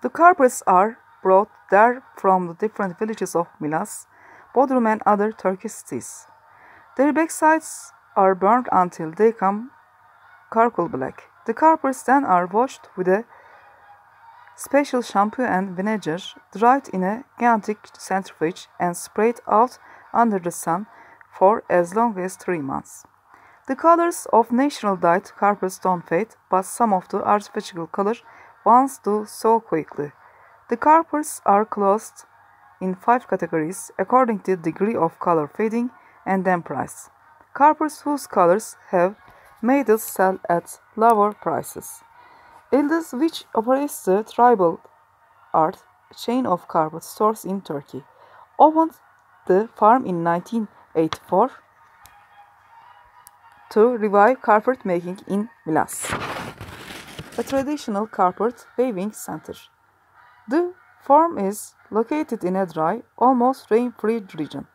The carpets are brought there from the different villages of Milas, Bodrum and other Turkish cities. Their backsides are burned until they come charcoal black. The carpets then are washed with a special shampoo and vinegar, dried in a gigantic centrifuge and sprayed out under the sun for as long as three months. The colors of natural dyed carpets don't fade, but some of the artificial color ones do so quickly. The carpets are closed in five categories according to degree of color fading and then price. Carpets whose colors have made us sell at lower prices. Ildiz, which operates the tribal art chain of carpet stores in Turkey, opened the farm in 1984 to revive carpet making in Milas, a traditional carpet weaving center. The farm is located in a dry, almost rain-free region.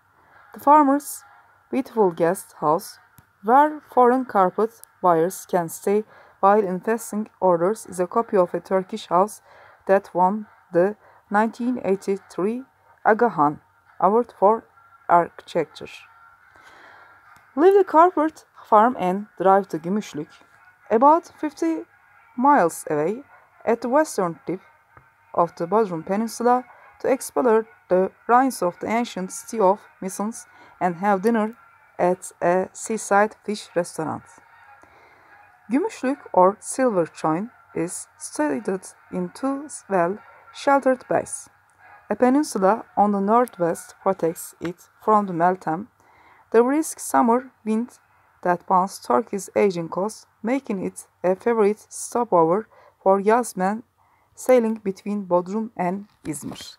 The farmer's beautiful guest house, where foreign carpet buyers can stay while investing orders, is a copy of a Turkish house that won the 1983 Aga Khan Award for Architecture. Leave the carpet farm and drive to Gümüşlük, about 50 miles away at the western tip of the Bodrum Peninsula to explore the ruins of the ancient city of Mycenae and have dinner at a seaside fish restaurant. Gümüşlük or Silver Choin is situated in two well sheltered bays. A peninsula on the northwest protects it from the Meltem, the brisk summer wind that bounce Turkey's Aegean coast, making it a favorite stopover for yachtsmen sailing between Bodrum and Izmir.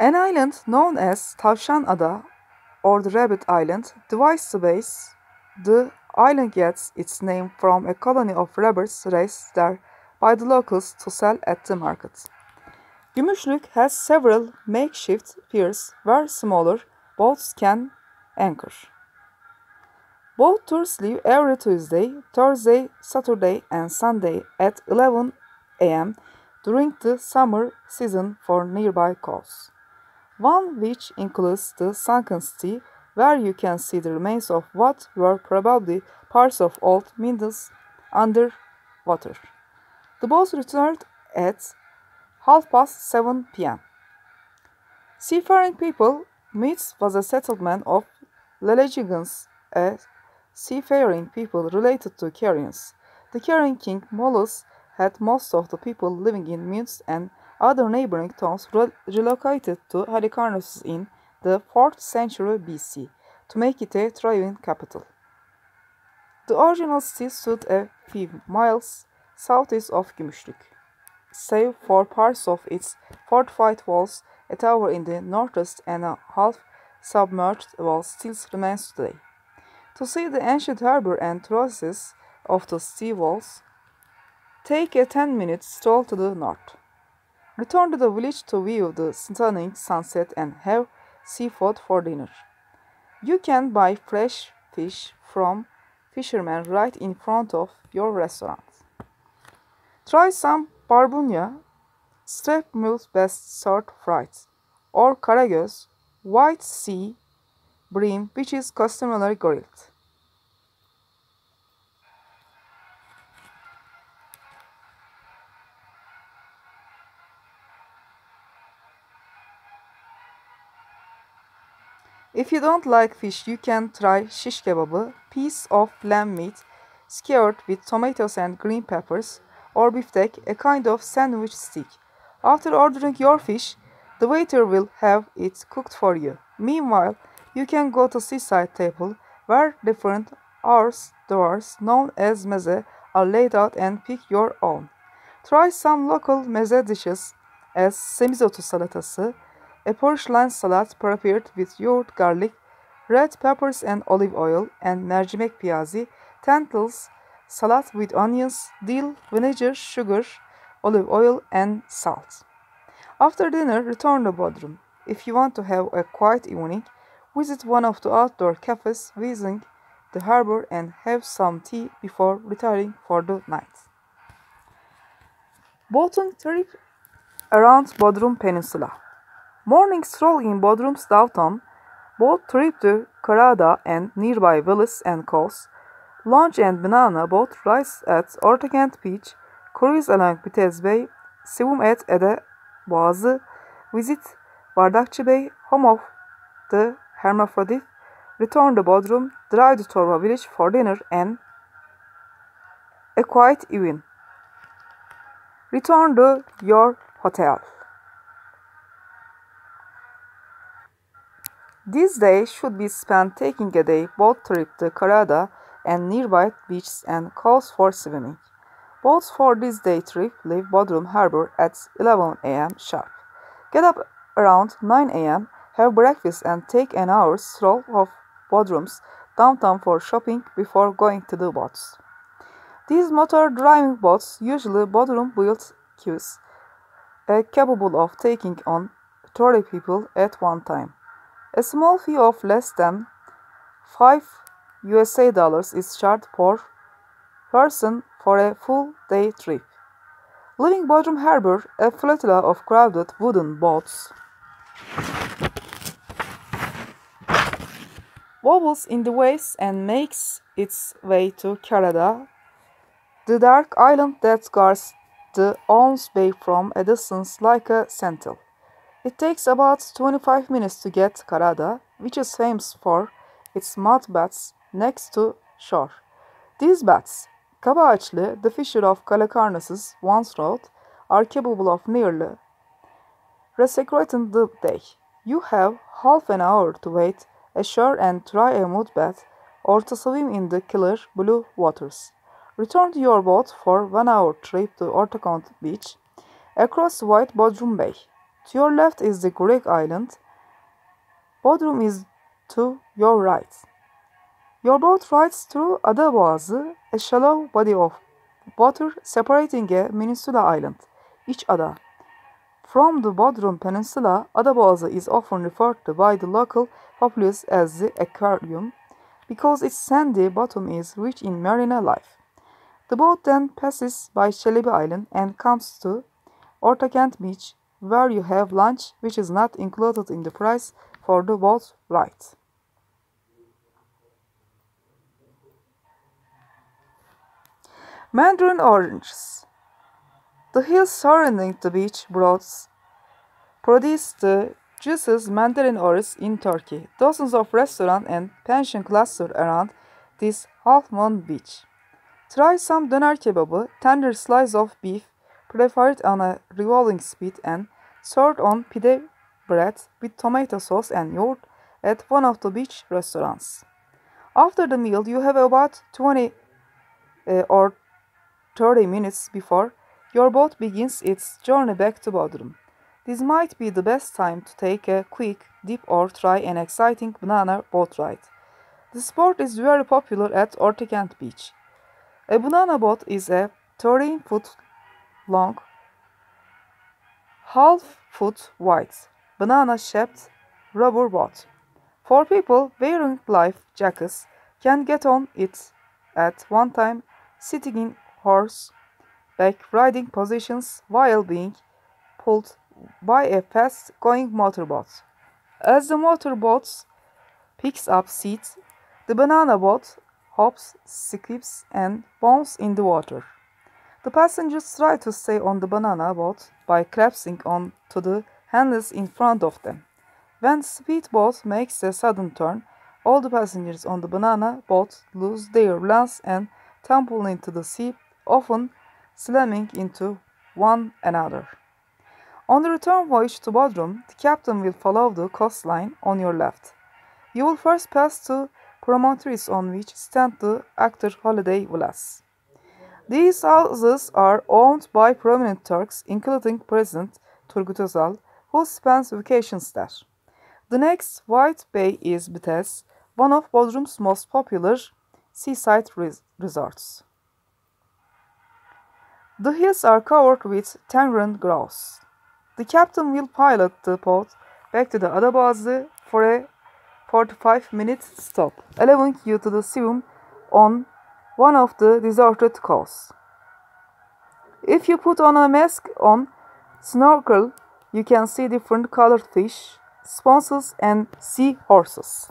An island known as Tavşan Ada or the Rabbit Island divides the base. The island gets its name from a colony of rabbits raised there by the locals to sell at the market. Gümüşlük has several makeshift piers where smaller boats can anchor. Boat tours leave every Tuesday, Thursday, Saturday, and Sunday at 11 a.m. during the summer season for nearby coasts. One which includes the sunken city, where you can see the remains of what were probably parts of old Midas under water. The boat returned at half past 7 p.m. Seafaring people, Meads was a settlement of Lelegians, a seafaring people related to Carians. The Carian king Mausolus had most of the people living in Meads and other neighboring towns re relocated to Halicarnassus in the 4th century BC to make it a thriving capital. The original city stood a few miles southeast of Gümüşlük. Save for parts of its fortified walls, a tower in the northeast and a half submerged wall still remains today. To see the ancient harbor and terraces of the sea walls, take a 10 minute stroll to the north. Return to the village to view the stunning sunset and have seafood for dinner. You can buy fresh fish from fishermen right in front of your restaurant. Try some barbunya, strep mule's best sort fried, or karagöz, white sea bream which is customarily grilled. If you don't like fish, you can try shish kebabı, piece of lamb meat skewered with tomatoes and green peppers, or biftek, a kind of sandwich stick. After ordering your fish, the waiter will have it cooked for you. Meanwhile, you can go to seaside table where different hors d'oeuvres known as meze are laid out and pick your own. Try some local meze dishes as semizotu salatası, a purslane salad prepared with yoğurt, garlic, red peppers and olive oil, and mercimek piyazi, tentacles, salad with onions, dill, vinegar, sugar, olive oil, and salt. After dinner, return to Bodrum. If you want to have a quiet evening, visit one of the outdoor cafes visiting the harbor and have some tea before retiring for the night. Boating trip around Bodrum Peninsula. Morning stroll in Bodrum's downtown, boat trip to Karada and nearby villas and coves, lunch and banana boat rides at Ortakent Beach, cruise along Bitez Bay, swim at Ada Boğazı, visit Bardakçı Bay, home of the hermaphrodite, return to Bodrum, drive to Torba village for dinner and a quiet evening. Return to your hotel. This day should be spent taking a day boat trip to Karada and nearby beaches and coves for swimming. Boats for this day trip leave Bodrum Harbor at 11 a.m. sharp. Get up around 9 a.m., have breakfast and take an hour's stroll of Bodrum's downtown for shopping before going to the boats. These motor driving boats usually Bodrum built queues, uh, capable of taking on 30 people at one time. A small fee of less than 5 USA dollars is charged per person for a full day trip. Leaving Bodrum Harbor, a flotilla of crowded wooden boats wobbles in the waves and makes its way to Karada, the dark island that guards the Olms Bay from a distance like a sentinel. It takes about 25 minutes to get Karada, which is famous for its mud baths next to shore. These baths, Kaba the fisher of Halicarnassus once wrote, are capable of nearly resecrating the day. You have half an hour to wait ashore and try a mud bath or to swim in the clear blue waters. Return to your boat for one hour trip to Ortakent Beach across White Bodrum Bay. To your left is the Greek island. Bodrum is to your right. Your boat rides through Adaboğazı, a shallow body of water separating a peninsula island, each ada. From the Bodrum Peninsula, Adaboğazı is often referred to by the local populace as the aquarium because its sandy bottom is rich in marine life. The boat then passes by Çelebi Island and comes to Ortakent Beach, where you have lunch, which is not included in the price for the boat ride. Mandarin oranges. The hills surrounding the beach produce the juices mandarin oranges in Turkey. Dozens of restaurants and pension cluster around this half-moon beach. Try some döner kebabı, tender slice of beef, prepared on a revolving spit and served on pide bread with tomato sauce and yogurt at one of the beach restaurants. After the meal, you have about 20 uh, or 30 minutes before your boat begins its journey back to Bodrum. This might be the best time to take a quick dip or try an exciting banana boat ride. The sport is very popular at Ortakent Beach. A banana boat is a 13 foot long, half foot wide, banana shaped rubber boat. Four people wearing life jackets can get on it at one time, sitting in horse back riding positions while being pulled by a fast going motorboat. As the motorboat picks up speed, the banana boat hops, skips, and bounces in the water. The passengers try to stay on the banana boat by collapsing onto the handles in front of them. When the speedboat makes a sudden turn, all the passengers on the banana boat lose their balance and tumble into the sea often slamming into one another. On the return voyage to Bodrum, the captain will follow the coastline on your left. You will first pass two promontories on which stand the Aktur Holiday Villas. These houses are owned by prominent Turks, including President Turgut Özal, who spends vacations there. The next White Bay is Bitez, one of Bodrum's most popular seaside res resorts. The hills are covered with tangerine grass. The captain will pilot the boat back to the Adaboğazı for a 45 minute stop, allowing you to swim on one of the deserted coasts. If you put on a mask on snorkel, you can see different colored fish, sponsons, and sea horses.